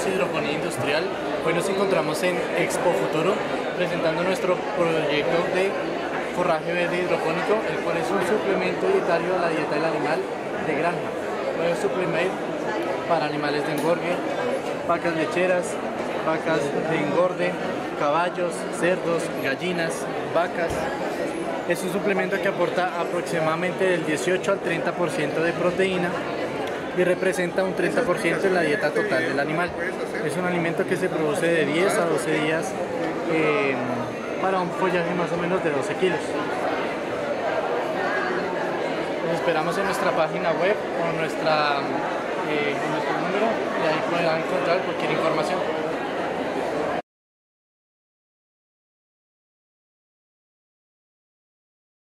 Hola, somos Hidroponía Industrial. Hoy nos encontramos en Expo Futuro presentando nuestro proyecto de forraje verde hidropónico, el cual es un suplemento dietario a la dieta del animal de granja. Puede suplemento para animales de engorgue, vacas lecheras, vacas de engorde, caballos, cerdos, gallinas, vacas. Es un suplemento que aporta aproximadamente del 18 al 30% de proteína y representa un 30% en la dieta total del animal. Es un alimento que se produce de 10 a 12 días eh, para un follaje más o menos de 12 kilos. Los esperamos en nuestra página web o nuestra, eh, en nuestro número y ahí podrán encontrar cualquier información.